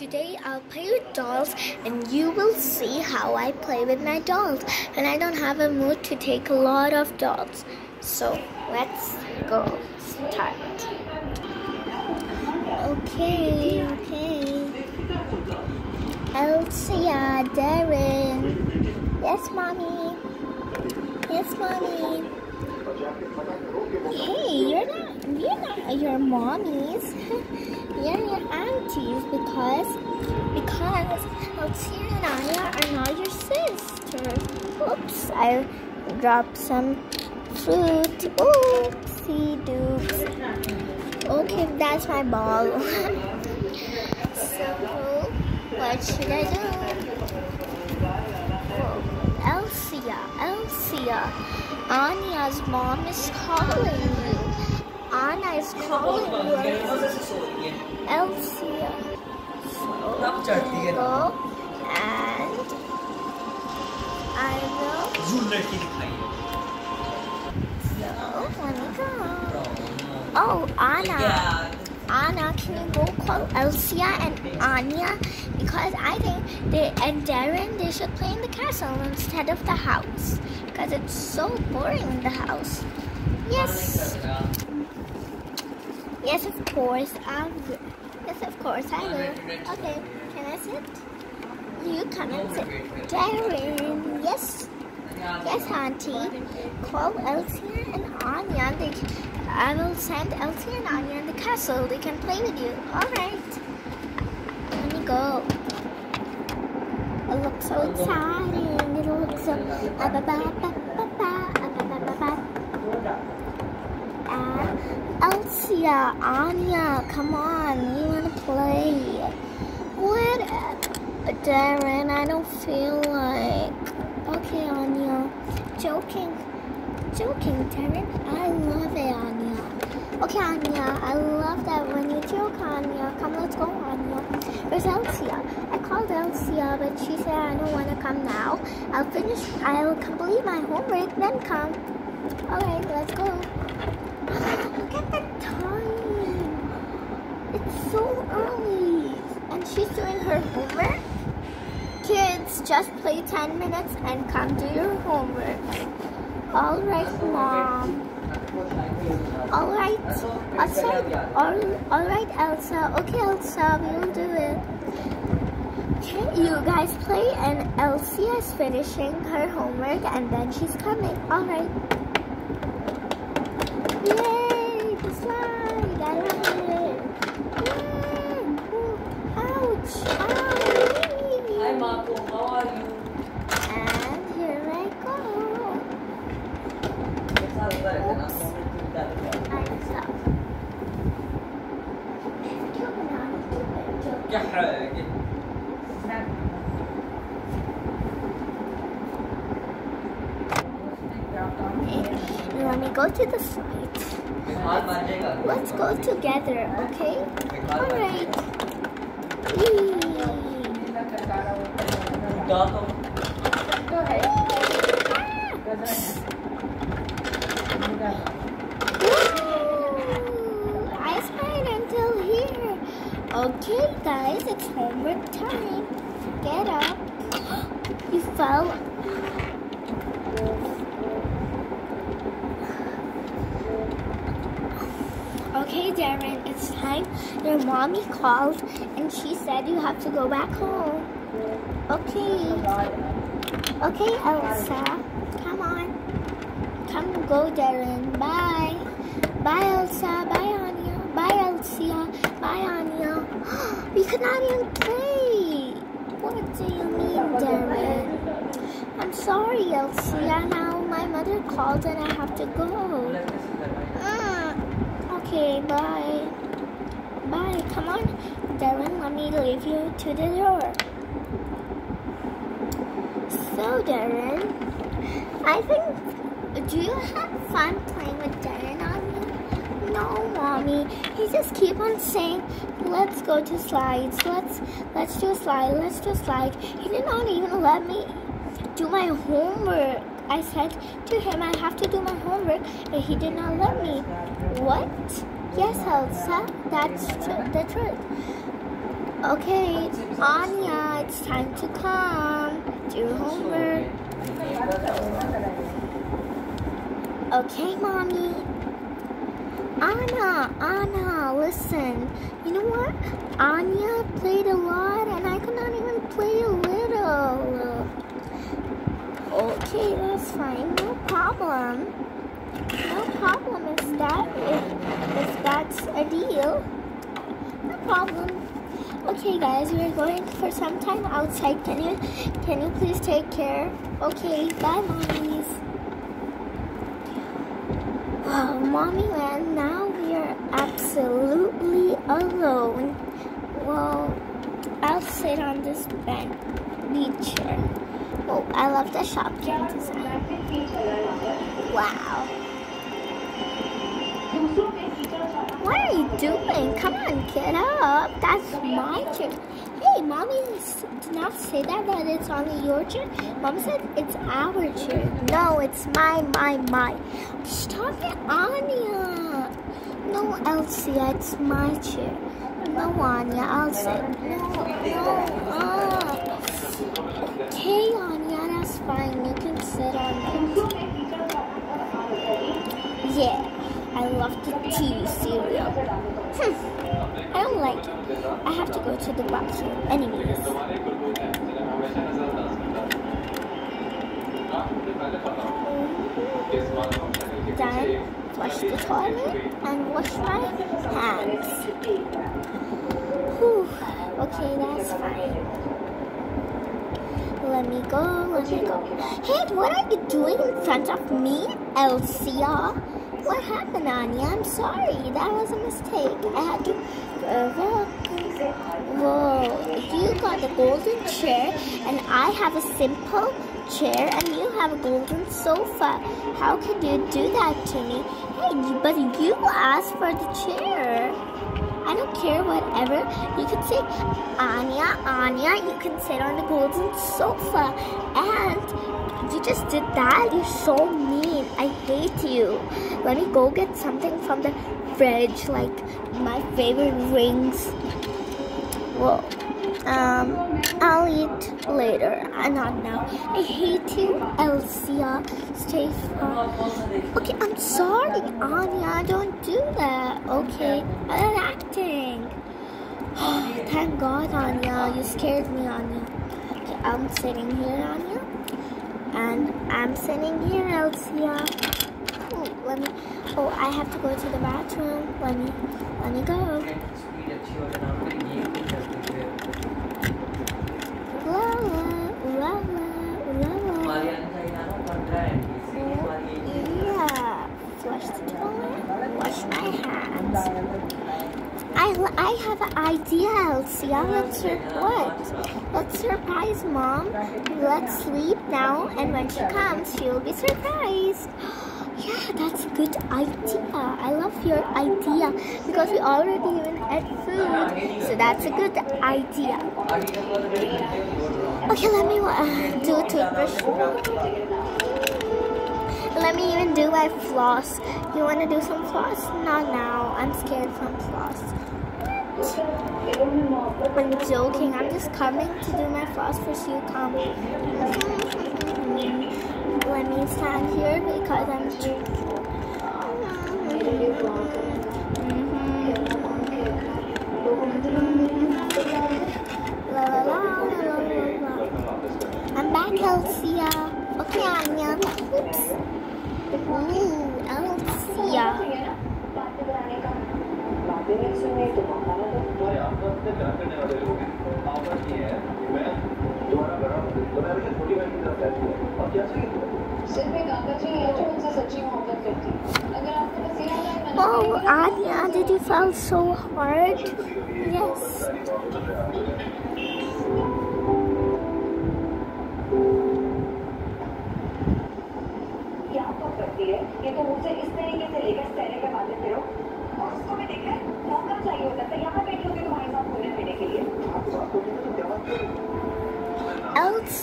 today I'll play with dolls and you will see how I play with my dolls. And I don't have a mood to take a lot of dolls. So let's go start. Okay, okay. Elsia, Darren. Yes, mommy. Yes, mommy. Hey, you're not, you're not your mommies. you're your aunties because, because Elsia and Anya are not your sisters. Oops, I dropped some fruit. Oopsie doops. Okay, that's my ball. so, what should I do? Oh, Elsia, Elsia. Anya's mom is calling. Anna is calling. Elsia. So, go and I will. So, let me go. Oh, Anna. Anna, can you go call Elsia and Anya? Because I think they and Darren they should play in the castle instead of the house. Because it's so boring in the house. Yes. Yes, of course. I will. Yes, of course I will. Okay, can I sit? You come and sit. Darren, yes. Yes, Auntie. Call Elsie and Anya. They, I will send Elsie and Anya in the castle. They can play with you. Alright. Let me go. It looks so exciting. It looks so... Uh, Elsia, Anya, come on. Want to play. What? Darren, I don't feel like... Okay, Anya. Joking. Joking, Darren. I love it, Anya. Okay, Anya. I love that when you joke, Anya. Come, let's go, Anya. Where's Elsia? I called Elsia, but she said I don't want to come now. I'll finish. I'll complete my homework, then come. Alright, let's go. Look at the time. It's so early. And she's doing her homework. Kids, just play 10 minutes and come do your homework. All right, Mom. All right, outside. All, all right, Elsa. Okay, Elsa, we will do it. Okay, you guys play, and Elsie is finishing her homework, and then she's coming. All right. Yay! to the slide. Let's go together, okay? Alright. I spied until here. Okay, guys, it's homework time. Get up. You fell Darren, it's time. Your mommy called and she said you have to go back home. Okay. Okay, Elsa. Come on. Come go, Darren. Bye. Bye, Elsa. Bye, Anya. Bye, Elsia. Bye, Anya. we could not even play. What do you mean, Darren? I'm sorry, Elsia. Now my mother called and I have to go. Okay, bye. Bye. Come on, Darren. Let me leave you to the door. So, Darren, I think, do you have fun playing with Darren on you? No, mommy. He just keep on saying, let's go to slides. Let's let's do a slide. Let's do a slide. He did not even let me do my homework. I said to him I have to do my homework, but he did not let me. What? Yes, Elsa. That's tr- the truth. Okay, Anya, it's time to come. Do your homework. Okay, mommy. Anna, Anna, listen. You know what? Anya played a lot and I could not even play a little. Okay, fine. No problem. No problem is that if, if that's a deal. No problem. Okay guys, we're going for some time outside. Can you can you please take care? Okay, bye mommies. Wow, mommy man, now we are absolutely alone. Well, I'll sit on this bench, beach chair. Oh, I love the Shopkin design. Wow. What are you doing? Come on, get up. That's my chair. Hey, mommy did not say that, that it's only your chair. Mom said it's our chair. No, it's my, my, my. Stop it, Anya. No, Elsie, it's my chair. No, Anya, I'll sit. No, no, ah. Okay, Anya, fine. You can sit on it. Yeah. I love the TV serial. Hmm. I don't like it. I have to go to the bathroom. Anyways. Then flush the toilet and wash my hands. Whew. Okay, that's fine. Let me go, let me go. Hey, what are you doing in front of me, Elsia? What happened, Anya? I'm sorry. That was a mistake. I had to. Uh, whoa. You got the golden chair, and I have a simple chair, and you have a golden sofa. How can you do that to me? Hey, but you asked for the chair. I don't care, whatever. You can say, Anya, Anya, you can sit on the golden sofa. And you just did that. You're so mean. I hate you. Let me go get something from the fridge, like my favorite rings. Well, um, I'll eat later. I not now. I hate you, Elsia. Stay far. Okay, I'm sorry, Anya. Don't do that. Okay, I'm acting. Thank God, Anya. You scared me, Anya. Okay, I'm sitting here, Anya. And I'm sitting here, Elsia. Oh, let me. Oh, I have to go to the bathroom. Let me. Let me go. La la la la la la. Yeah. Flush the toilet. Wash my hands. I, I yeah. Wash the doll. Wash my hair. I I have an idea, Elsia. Let's sur- what? Let's surprise mom. Let's sleep now, and when she comes, she'll be surprised. Yeah, that's a good idea. I love your idea because we already even ate food, so that's a good idea. Okay, let me uh, do a toothbrush. Let me even do my floss. You want to do some floss? Not now. I'm scared from floss. I'm joking. I'm just coming to do my floss for you come. Let me stand here because I'm. Kelsia. Okay, Anya. Oops. Ooh, Elsia. Oh, Anya, did you fall so hard? Yes. करती है। ये तो मुझसे इस तरीके से लेकर इस तरीके के बातें फिरो और उसको भी देखा मौका चाहिए होता था यहाँ बैठी होगी तुम्हारे साथ घूमने फिरने के लिए। Else,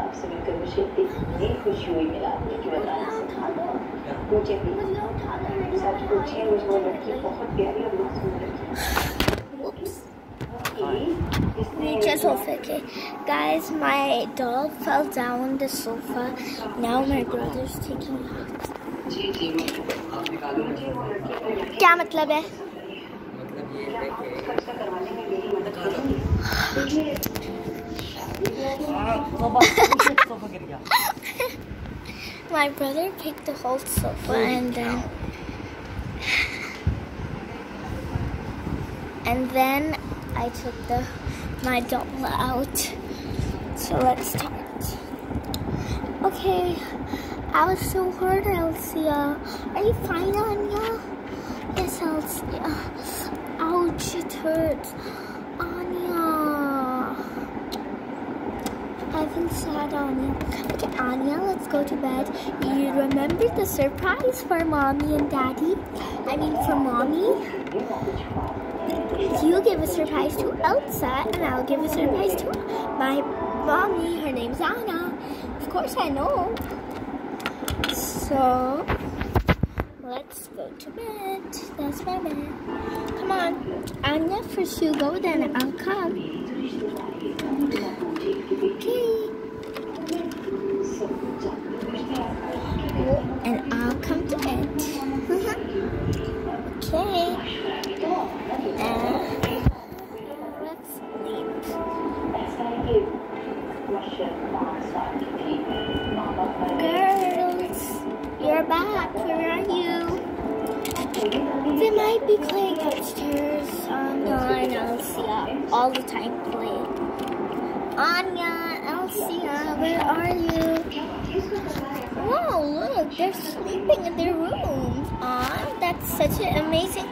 आपसे मिलकर मुझे इतनी खुशी हुई मिला कि बता नहीं मुझे भी। सच पूछे मुझे वो लड़की बहुत प्यारी और मासूम Oops. इसने नीचे सोफे के. Guys, my dog fell down the sofa. Now my brother's taking it out. जी जी आप निकालो मुझे वो लड़की को लड़की क्या मतलब है? मतलब ये है कि खर्चा करवाने में मेरी मदद करेंगे देखिए सोफा सोफा गिर गया My brother picked the whole sofa and then and then I took the my doll out. So let's start. Okay, I was so hurt, Elsia. Are you fine, Anya? Yes, Elsia. Ouch, it hurts. Anya. I haven't sad, Anya. Okay, Anya, let's go to bed. You remember the surprise for mommy and daddy? I mean, for mommy? You give a surprise to Elsa, and I'll give a surprise to my mommy. Her name's Anna. Of course, I know. So, let's go to bed. That's my bed. Come on. Anya, first you go, then I'll come. Okay. And I'll come Might be playing upstairs. And Elsia all the time playing. Anya, Elsia, where are you? Wow, look, they're sleeping in their rooms. Aw, that's such an amazing